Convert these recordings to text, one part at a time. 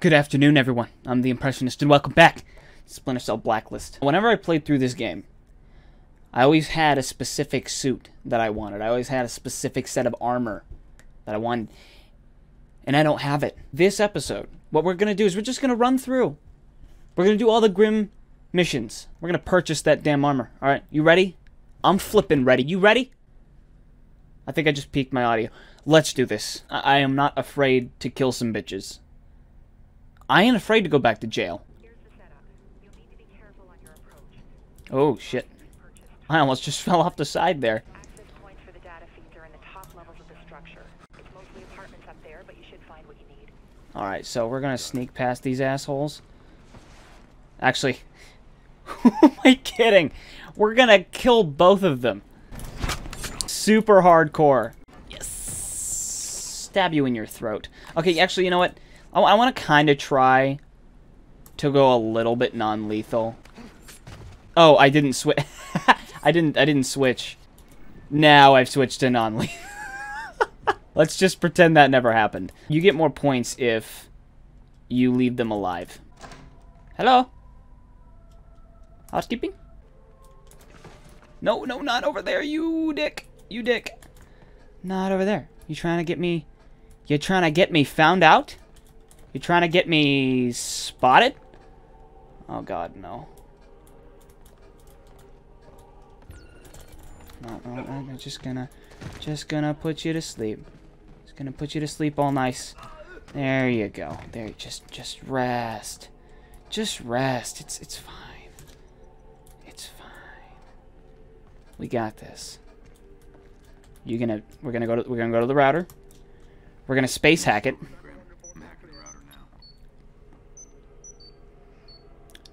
Good afternoon, everyone. I'm the Impressionist, and welcome back to Splinter Cell Blacklist. Whenever I played through this game, I always had a specific suit that I wanted. I always had a specific set of armor that I wanted, and I don't have it. This episode, what we're going to do is we're just going to run through. We're going to do all the Grim missions. We're going to purchase that damn armor. All right, you ready? I'm flipping ready. You ready? I think I just peaked my audio. Let's do this. I, I am not afraid to kill some bitches. I ain't afraid to go back to jail. Oh, shit. I almost just fell off the side there. Access points for the data feeds are in the top levels of the structure. It's mostly apartments up there, but you should find what you need. Alright, so we're gonna sneak past these assholes. Actually, who am I kidding? We're gonna kill both of them. Super hardcore. Yes. Stab you in your throat. Okay, actually, you know what? Oh, I, I want to kind of try to go a little bit non-lethal. Oh, I didn't switch. I didn't. I didn't switch. Now I've switched to non-lethal. Let's just pretend that never happened. You get more points if you leave them alive. Hello? Housekeeping? No, no, not over there, you dick. You dick. Not over there. You trying to get me... You trying to get me found out? You trying to get me spotted? Oh god, no. No, no, I'm just gonna... Just gonna put you to sleep. Just gonna put you to sleep all nice. There you go. There, just, just rest. Just rest. It's, it's fine. It's fine. We got this. You gonna, we're gonna go to, we're gonna go to the router. We're gonna space hack it.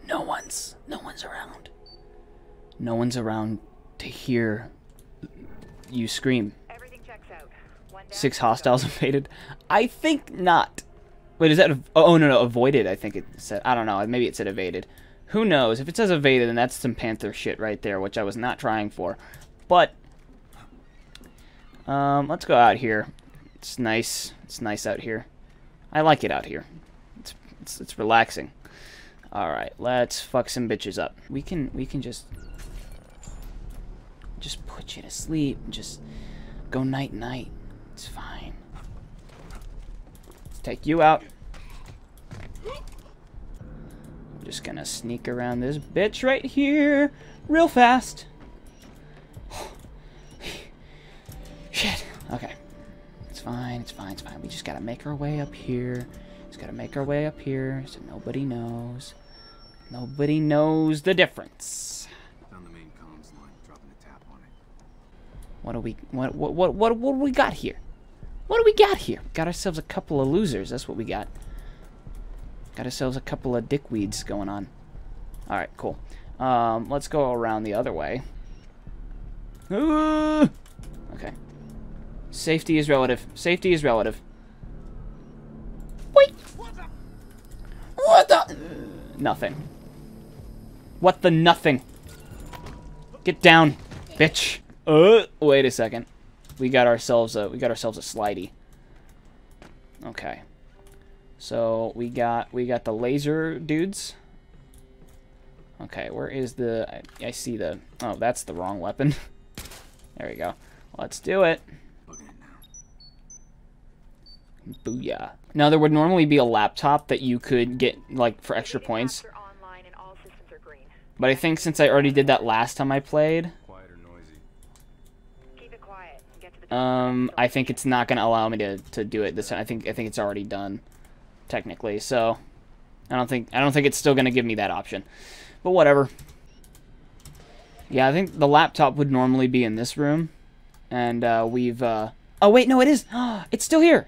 No one's, no one's around. No one's around to hear you scream. Everything checks out. One down, Six hostiles invaded. I think not. Wait, is that? Oh no, no, avoided. I think it said. I don't know. Maybe it said evaded. Who knows? If it says evaded, then that's some Panther shit right there, which I was not trying for. But um, let's go out here. It's nice. It's nice out here. I like it out here. It's it's, it's relaxing. All right, let's fuck some bitches up. We can we can just just put you to sleep. Just go night night. It's fine. Let's take you out. I'm just gonna sneak around this bitch right here, real fast. Shit. Okay. It's fine. It's fine. It's fine. We just gotta make our way up here. Just gotta make our way up here so nobody knows. Nobody knows the difference. Found the line, dropping a tap on it. What do we what what what what what do we got here? What do we got here? Got ourselves a couple of losers. That's what we got. Got ourselves a couple of dickweeds going on. All right, cool. Um, let's go around the other way. Ah! Okay. Safety is relative. Safety is relative. Wait. What the? Nothing. What the nothing? Get down, bitch. Uh, wait a second. We got ourselves a we got ourselves a slidey. Okay. So we got we got the laser dudes. Okay, where is the I, I see the oh that's the wrong weapon. there we go. Let's do it. Looking it now. Booyah. Now there would normally be a laptop that you could get like for extra points, maps are online and all systems are green. But I think since I already did that last time I played, Quiet or noisy? Keep it quiet and get to the Um. I think it's not gonna allow me to, to do it this time. I think I think it's already done, technically. So, I don't think I don't think it's still gonna give me that option. But whatever. Yeah, I think the laptop would normally be in this room, and uh, we've. Uh... Oh wait, no, it is. it's still here.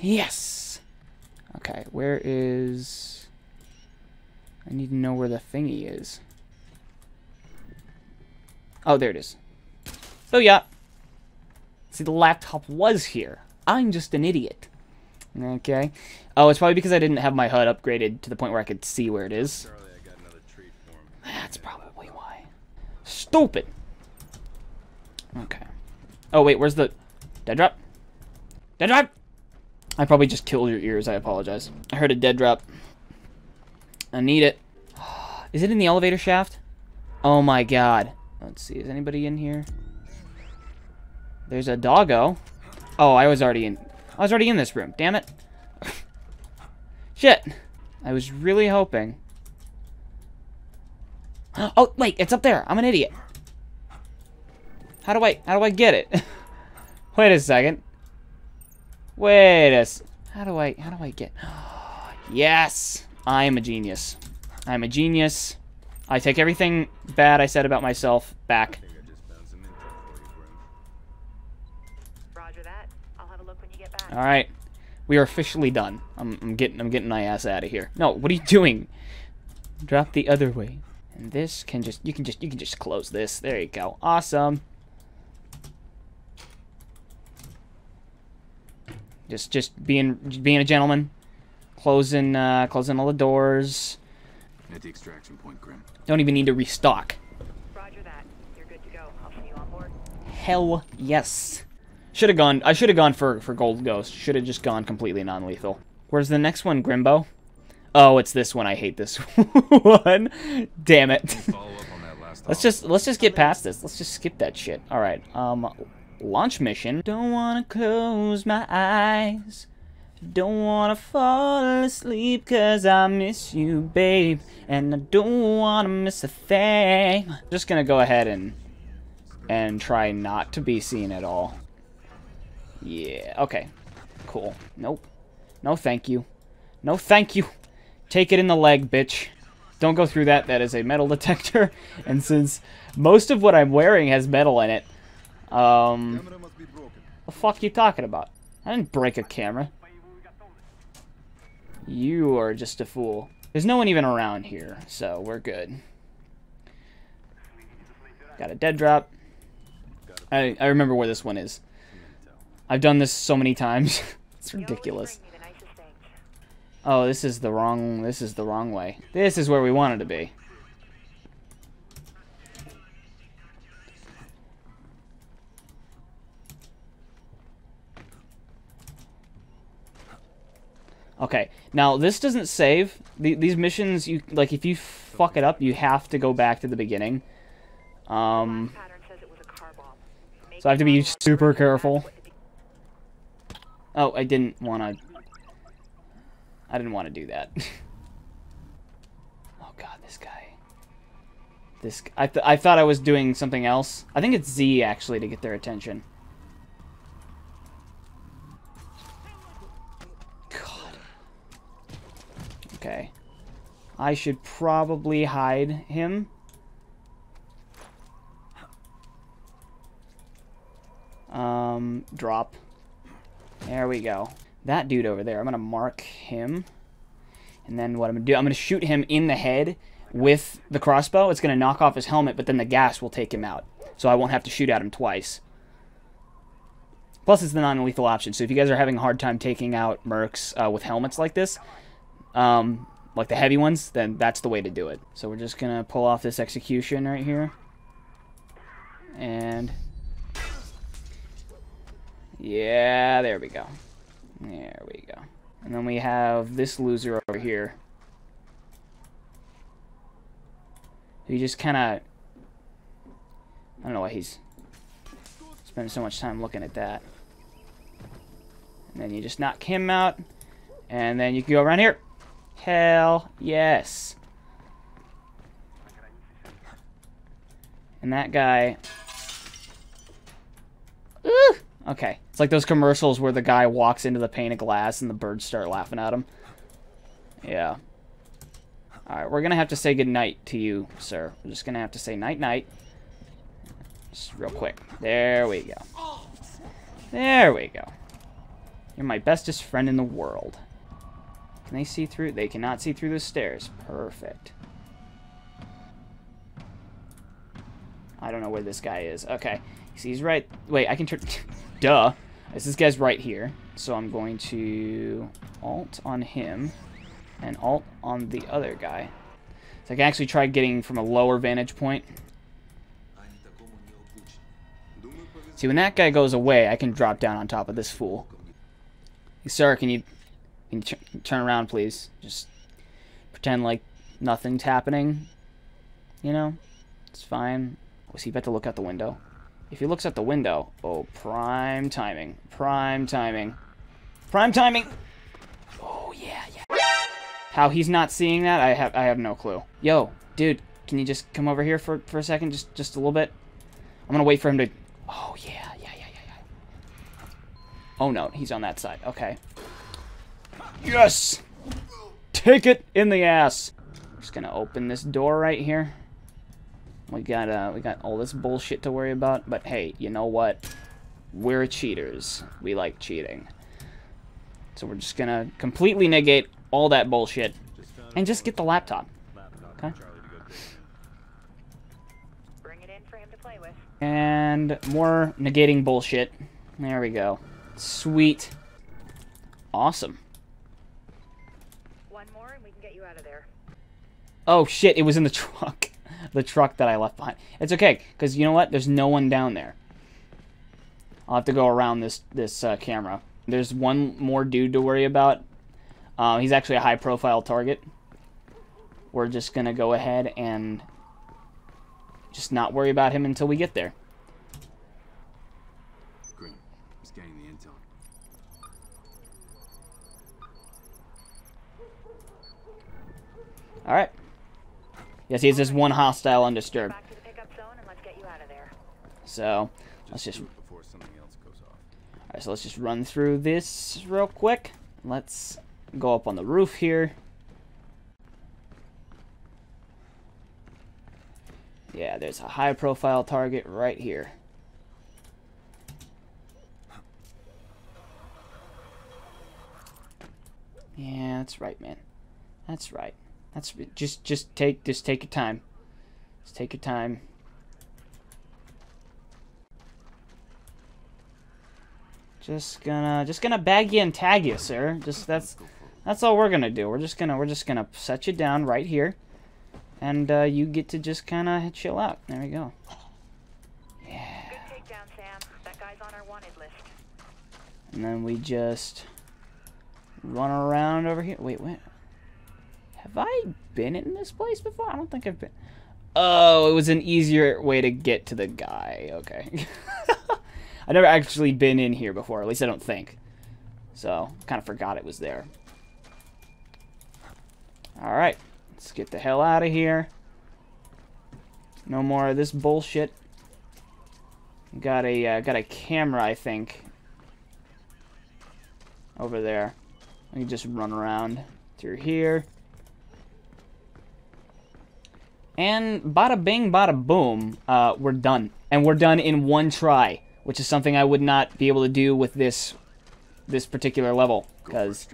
Yes. Okay, where is? I need to know where the thingy is. Oh, there it is. Oh yeah. See, the laptop was here. I'm just an idiot. Okay. Oh, it's probably because I didn't have my HUD upgraded to the point where I could see where it is. Charlie, I got another treat for him. That's probably why. Stupid. Okay. Oh, wait, where's the... Dead drop? Dead drop! I probably just killed your ears. I apologize. I heard a dead drop. I need it. Is it in the elevator shaft? Oh my god. Let's see, is anybody in here? There's a doggo. Oh, I was already in... I was already in this room. Damn it. Shit. I was really hoping. Oh, wait, it's up there. I'm an idiot. How do I... How do I get it? wait a second. Wait a... How do I... How do I get... yes! I am a genius. I'm a genius. I take everything bad I said about myself back. Roger that. I'll have a look when you get back. All right, we are officially done. I'm, I'm getting I'm getting my ass out of here. No, what are you doing? Drop the other way. And this can just you can just you can just close this. There you go. Awesome. Just just being being a gentleman, closing uh, closing all the doors. At the extraction point, Grim. Don't even need to restock. Roger that. You're good to go. I'll see you on board. Hell yes. Should have gone. I should have gone for for Gold Ghost. Should have just gone completely non-lethal. Where's the next one, Grimbo? Oh, it's this one. I hate this one. Damn it. Follow up on that last Let's just let's just get past this. Let's just skip that shit. All right. Um, launch mission. Don't wanna close my eyes. Don't wanna fall asleep 'cause I miss you, babe, and I don't wanna miss a thing. Just gonna go ahead and and try not to be seen at all. Yeah. Okay. Cool. Nope. No, thank you. No, thank you. Take it in the leg, bitch. Don't go through that. That is a metal detector. And since most of what I'm wearing has metal in it, um, the fuck you talking about? I didn't break a camera. You are just a fool. There's no one even around here, so we're good. Got a dead drop. I, I remember where this one is. I've done this so many times. it's ridiculous. bring me the nicest things. Oh, this is the wrong. This is the wrong way. This is where we wanted to be. Okay, now this doesn't save. The, these missions, you like, if you fuck it up, you have to go back to the beginning. Um, Pattern says it was a car bomb. Make so I have to be super careful. that's what to do. Oh, I didn't want to. I didn't want to do that. oh god, this guy. This I th I thought I was doing something else. I think it's Z actually to get their attention. I should probably hide him. Um, drop. There we go. That dude over there, I'm gonna mark him. And then what I'm gonna do, I'm gonna shoot him in the head with the crossbow. It's gonna knock off his helmet, but then the gas will take him out. So I won't have to shoot at him twice. Plus, it's the non-lethal option. So if you guys are having a hard time taking out mercs uh, with helmets like this, um, like the heavy ones, then that's the way to do it. So we're just gonna pull off this execution right here. And yeah, there we go. There we go. And then we have this loser over here. He just kind of... I don't know why he's spending so much time looking at that. And then you just knock him out. And then you can go around here. Hell yes. And that guy... Ooh! Okay. It's like those commercials where the guy walks into the pane of glass and the birds start laughing at him. Yeah. Alright, we're gonna have to say goodnight to you, sir. We're just gonna have to say night-night. Just real quick. There we go. There we go. You're my bestest friend in the world. Can they see through? They cannot see through the stairs. Perfect. I don't know where this guy is. Okay. See, he's right. Wait, I can turn. Duh. This guy's right here. So I'm going to alt on him and alt on the other guy. So I can actually try getting from a lower vantage point. See, when that guy goes away, I can drop down on top of this fool. Sir, can you, can you turn around, please? Just pretend like nothing's happening. You know, it's fine. Was he about to look out the window? If he looks out the window, oh, prime timing, prime timing, prime timing. Oh yeah, yeah. How he's not seeing that, I have I have no clue. Yo, dude, can you just come over here for for a second, just just a little bit? I'm gonna wait for him to. Oh yeah, yeah, yeah, yeah, yeah. Oh no, he's on that side. Okay. Yes. Take it in the ass. Just gonna open this door right here. We got uh, we got all this bullshit to worry about, but hey, you know what? We're cheaters. We like cheating. So we're just gonna completely negate all that bullshit and just get the laptop. Okay. Bring it in for him to play with. And more negating bullshit. There we go. Sweet. Awesome. One more and we can get you out of there. Oh shit, it was in the truck. the truck that I left behind. It's okay, because you know what? There's no one down there. I'll have to go around this, this uh, camera. There's one more dude to worry about. Uh, he's actually a high-profile target. We're just going to go ahead and just not worry about him until we get there. Green. Getting the intel. Alright. Yes, he says one hostile undisturbed. Back to the pickup zone and let's get you out of there. So, let's just... do it before something else goes off. Alright, so let's just run through this real quick. Let's go up on the roof here. Yeah, there's a high profile target right here. Yeah, that's right, man. That's right. That's just just take just take your time. Just take your time. Just gonna just gonna bag you and tag you, sir. Just that's that's all we're gonna do. We're just gonna we're just gonna set you down right here, and uh, you get to just kind of chill out. There we go. Good takedown, Sam. That guy's on our wanted list. And then we just run around over here. Wait, wait. Have I been in this place before? I don't think I've been. Oh, it was an easier way to get to the guy. Okay. I've never actually been in here before. At least I don't think. So, kind of forgot it was there. Alright. Let's get the hell out of here. No more of this bullshit. Got a uh, got a camera, I think, over there. I can just run around through here. And bada bing, bada boom, uh, we're done. And we're done in one try, which is something I would not be able to do with this this particular level, because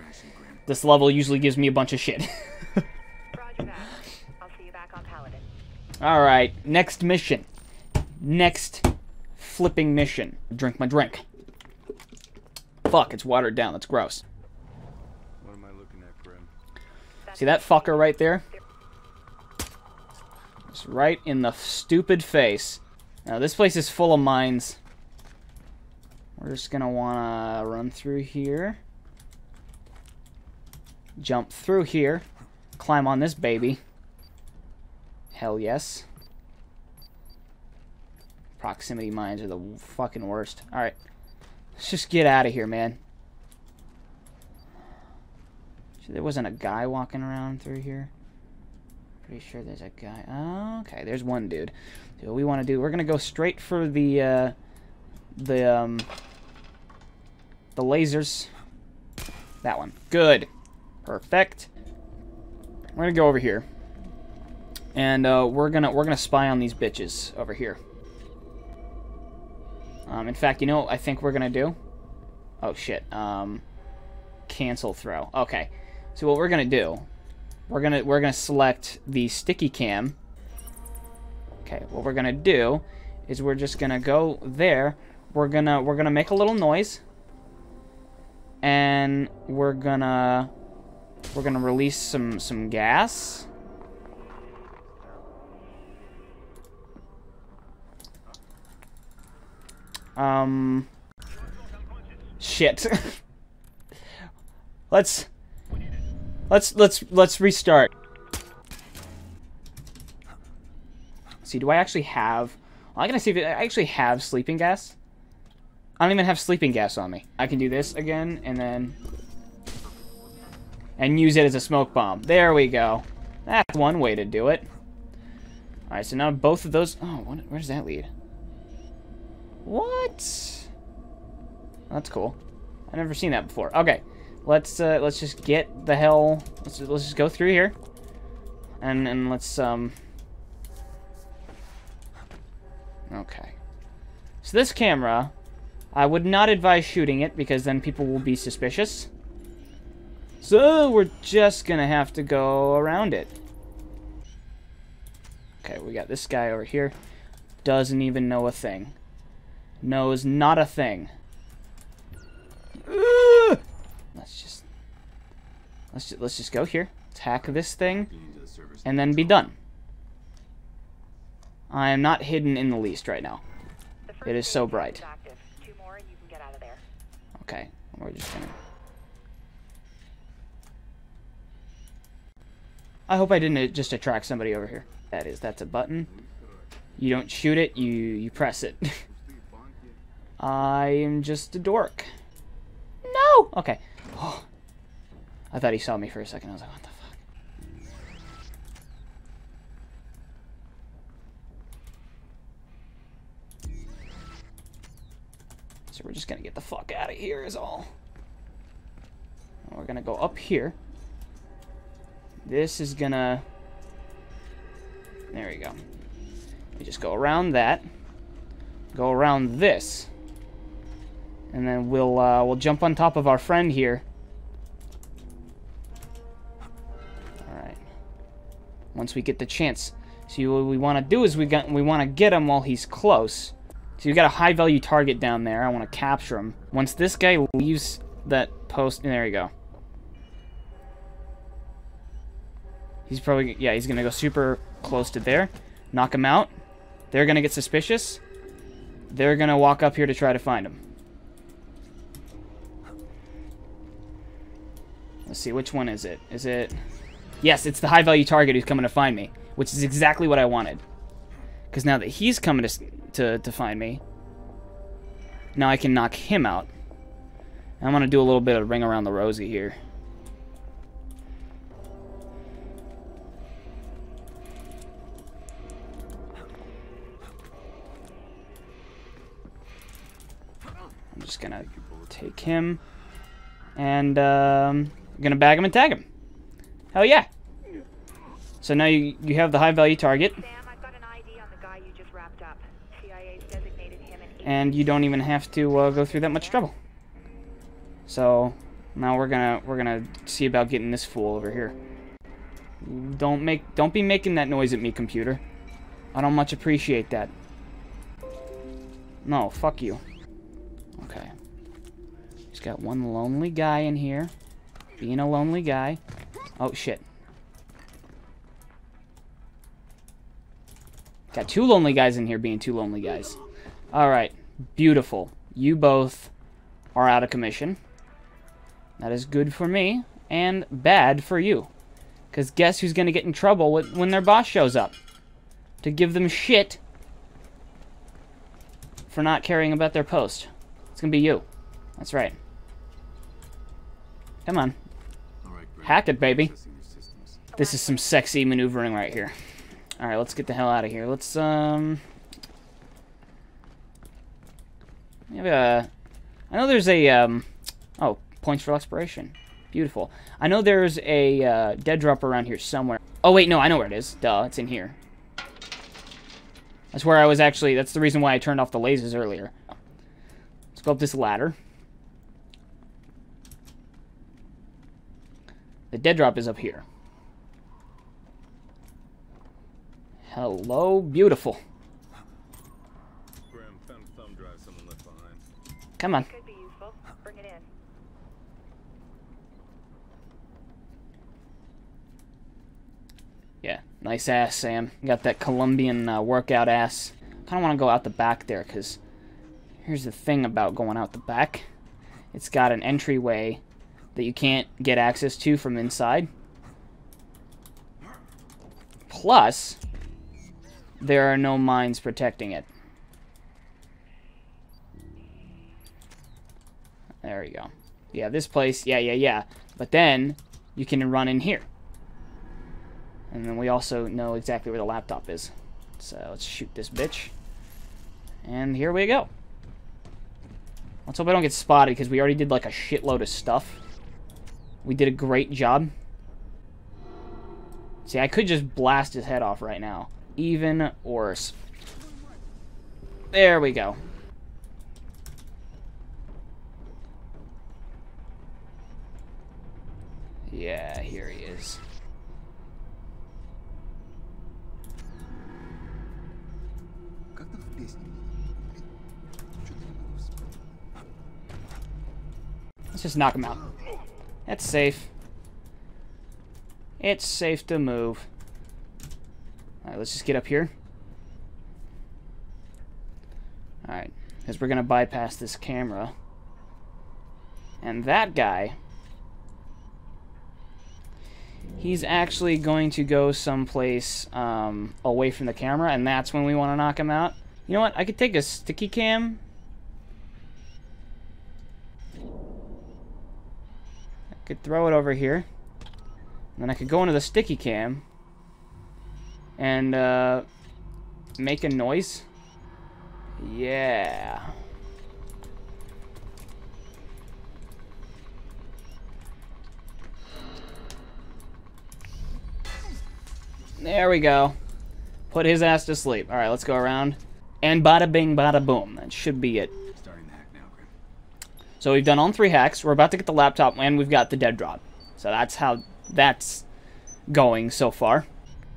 this level usually gives me a bunch of shit. Roger that. I'll see you back on Paladin. Alright, next mission. Next flipping mission. Drink my drink. Fuck, it's watered down. That's gross. What am I looking at, Grim? See that fucker right there? Just right in the stupid face. Now, this place is full of mines. We're just gonna wanna run through here. Jump through here. Climb on this baby. Hell yes. Proximity mines are the fucking worst. Alright. Let's just get out of here, man. There wasn't a guy walking around through here. Pretty sure there's a guy. Okay, there's one dude. So what we want to do, we're gonna go straight for the uh, the um, the lasers. That one. Good. Perfect. We're gonna go over here, and uh, we're gonna we're gonna spy on these bitches over here. Um, in fact, you know what I think we're gonna do? Oh shit. Um, cancel throw. Okay. So what we're gonna do? We're gonna we're gonna select the sticky cam. Okay. What we're gonna do is we're just gonna go there. We're gonna we're gonna make a little noise, and we're gonna we're gonna release some some gas. Um. Shit. let's let's let's let's restart. see, do I actually have... I'm gonna see if I actually have sleeping gas. I don't even have sleeping gas on me. I can do this again, and then... And use it as a smoke bomb. There we go. That's one way to do it. Alright, so now both of those... Oh, what, where does that lead? What? That's cool. I've never seen that before. Okay, let's uh, let's just get the hell. Let's let's just go through here, and and let's um. Okay. So this camera, I would not advise shooting it because then people will be suspicious. So we're just gonna have to go around it. Okay, we got this guy over here. Doesn't even know a thing. Knows not a thing. Let's just, let's just go here, attack this thing, and then be done. I am not hidden in the least right now. It is so bright. active. Two more and you can get out of there. Okay, we're just gonna. I hope I didn't uh, just attract somebody over here. That is, that's a button. You don't shoot it, you you press it. I am just a dork. No! Okay. I thought he saw me for a second. I was like, what the fuck? So we're just gonna get the fuck out of here is all. We're gonna go up here. This is gonna... There we go. We just go around that. Go around this. And then we'll uh, we'll jump on top of our friend here. Once we get the chance. See, what we want to do is we got we want to get him while he's close. So you got a high value target down there. I want to capture him. Once this guy leaves that post, there you go. He's probably, yeah, he's going to go super close to there. Knock him out. They're going to get suspicious. They're going to walk up here to try to find him. Let's see, which one is it? Is it... Yes, it's the high-value target who's coming to find me, which is exactly what I wanted. Because now that he's coming to, to, to find me, now I can knock him out. I'm going to do a little bit of ring around the rosy here. I'm just going to take him and um, I'm going to bag him and tag him. Hell yeah. So now you, you have the high value target. Sam, I've got an ID on the guy you just wrapped up. CIA's designated him an agent. and you don't even have to uh, go through that much trouble. So now we're gonna we're gonna see about getting this fool over here. Don't make don't be making that noise at me, computer. I don't much appreciate that. No, fuck you. Okay. Just got one lonely guy in here. Being a lonely guy. Oh shit. Got two lonely guys in here being two lonely guys. Alright. Beautiful. You both are out of commission. That is good for me, and bad for you. Because guess who's going to get in trouble when their boss shows up? To give them shit for not caring about their post. It's going to be you. That's right. Come on. Hack it, baby. This is some sexy maneuvering right here. Alright, let's get the hell out of here. Let's, um... Maybe, uh... I know there's a, um... Oh, points for exploration. Beautiful. I know there's a uh, dead drop around here somewhere. Oh, wait, no, I know where it is. Duh, it's in here. That's where I was actually... That's the reason why I turned off the lasers earlier. Let's go up this ladder. The dead drop is up here. Hello, beautiful. Graham found a thumb drive someone left behind. Come on. Could be useful. Bring it in. Yeah, nice ass, Sam. You got that Colombian uh, workout ass. kind of want to go out the back there, because here's the thing about going out the back. It's got an entryway that you can't get access to from inside. Plus, there are no mines protecting it. There we go. Yeah, this place, yeah, yeah, yeah. But then, you can run in here. And then we also know exactly where the laptop is. So let's shoot this bitch. And here we go. Let's hope I don't get spotted because we already did like a shitload of stuff. We did a great job. See, I could just blast his head off right now. Even worse. There we go. Yeah, here he is. Let's just knock him out. That's safe. It's safe to move. Alright, let's just get up here. Alright, because we're going to bypass this camera. And that guy... He's actually going to go someplace um, away from the camera, and that's when we want to knock him out. You know what? I could take a sticky cam could throw it over here. And then I could go into the sticky cam and uh, make a noise. Yeah. There we go. Put his ass to sleep. Alright, let's go around. And bada bing, bada boom. That should be it. Starting to hack now, Grim. So we've done all three hacks. We're about to get the laptop, and we've got the dead drop. So that's how that's going so far.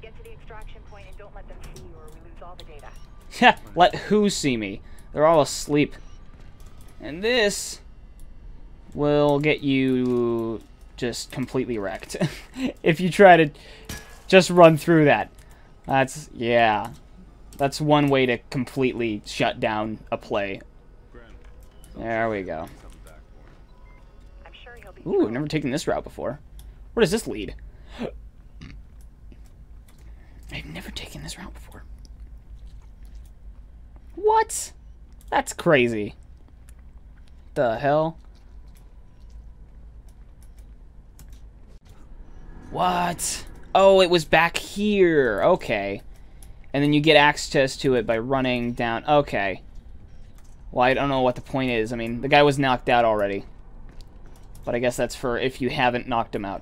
Get to the extraction point and don't let them see you or we lose all the data. Yeah, let who see me? They're all asleep. And this will get you just completely wrecked. if you try to just run through that. That's, yeah. That's one way to completely shut down a play. There we go. something back for him. I'm sure he'll be Ooh, I've never taken this route before. Where does this lead? I've never taken this route before. What? That's crazy. The hell? What? Oh, it was back here. Okay. And then you get access to it by running down. Okay. Well, I don't know what the point is. I mean, the guy was knocked out already. But I guess that's for if you haven't knocked him out.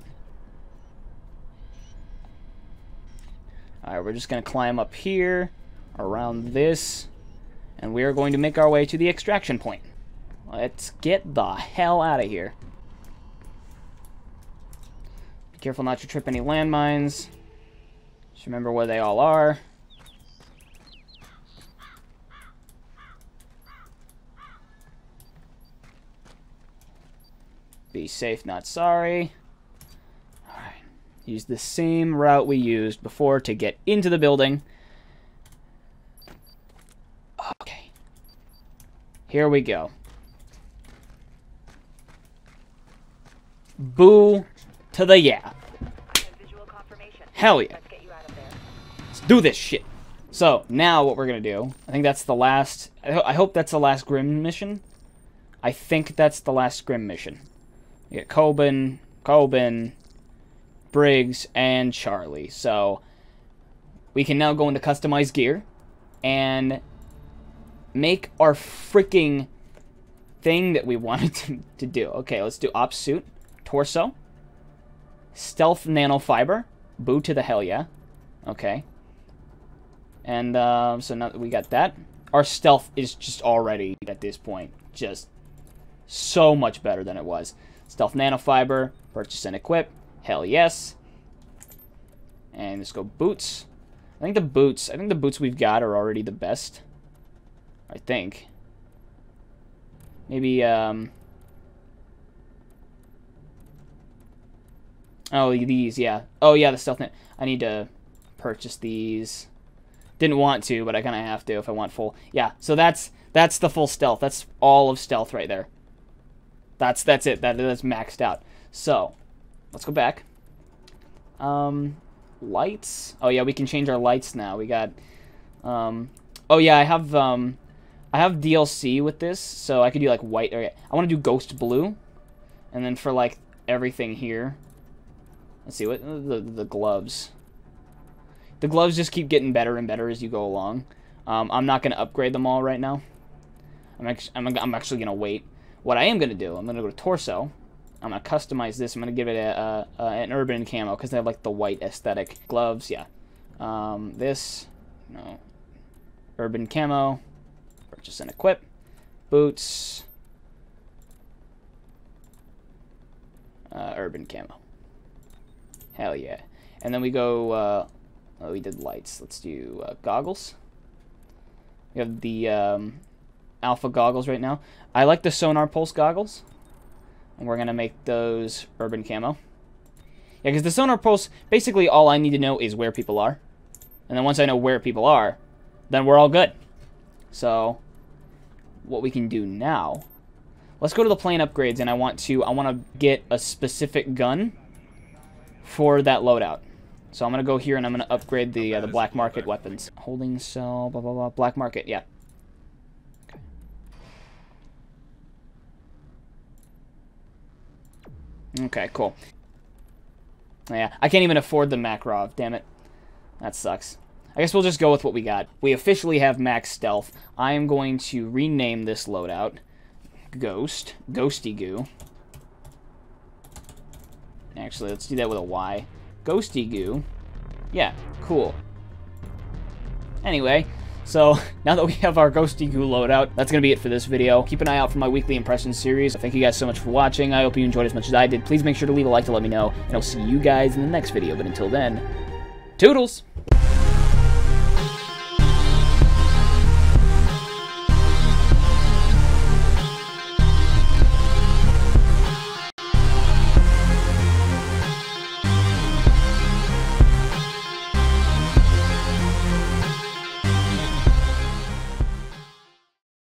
Alright, we're just going to climb up here, around this, and we are going to make our way to the extraction point. Let's get the hell out of here. Be careful not to trip any landmines. Just remember where they all are. Be safe, not sorry. Alright. Use the same route we used before to get into the building. Okay. Here we go. Boo to the yeah. Hell yeah. Let's do this shit. So, now what we're going to do, I think that's the last, I, ho I hope that's the last Grim mission. I think that's the last Grim mission. We get Kobin, Kobin, Briggs, and Charlie. So, we can now go into customized gear and make our freaking thing that we wanted to, to do. Okay, let's do op suit, torso, stealth nanofiber, boo to the hell yeah. Okay. And uh, so now that we got that, our stealth is just already at this point just so much better than it was. Stealth nanofiber, purchase and equip, hell yes. And let's go boots. I think the boots, I think the boots we've got are already the best. I think. Maybe, um... Oh, these, yeah. Oh, yeah, the stealth net. I need to purchase these. Didn't want to, but I kind of have to if I want full. Yeah, so that's that's the full stealth. That's all of stealth right there. That's that's it. That that's maxed out. So, let's go back. Um, lights. Oh yeah, we can change our lights now. We got Um, oh yeah, I have um, I have DLC with this, so I could do like white. Or, I want to do ghost blue, and then for like everything here. Let's see what the the gloves. The gloves just keep getting better and better as you go along. Um, I'm not gonna upgrade them all right now. I'm actually I'm, I'm actually gonna wait. What I am gonna do, I'm gonna go to torso. I'm gonna customize this. I'm gonna give it a, a, a an urban camo because they have like the white aesthetic gloves. Yeah. Um, this no urban camo. Purchase and equip. Boots. Uh, urban camo. Hell yeah. And then we go, uh, oh, we did lights. Let's do uh, goggles. We have the um, alpha goggles right now. I like the sonar pulse goggles. And we're going to make those urban camo. Yeah, because the sonar pulse, basically all I need to know is where people are. And then once I know where people are, then we're all good. So, what we can do now, let's go to the plane upgrades, and I want to, I want to get a specific gun for that loadout. So I'm gonna go here and I'm gonna upgrade the uh, the black market weapons. Holding cell, blah blah blah. Black market, yeah. Okay. Cool. Yeah, I can't even afford the Makarov. Damn it, that sucks. I guess we'll just go with what we got. We officially have max stealth. I am going to rename this loadout Ghost, Ghosty Goo. Actually, let's do that with a Y. Ghosty Goo. Yeah, cool. Anyway, so now that we have our Ghosty Goo loadout, that's going to be it for this video. Keep an eye out for my weekly impressions series. Thank you guys so much for watching. I hope you enjoyed as much as I did. Please make sure to leave a like to let me know, and I'll see you guys in the next video. But until then, toodles!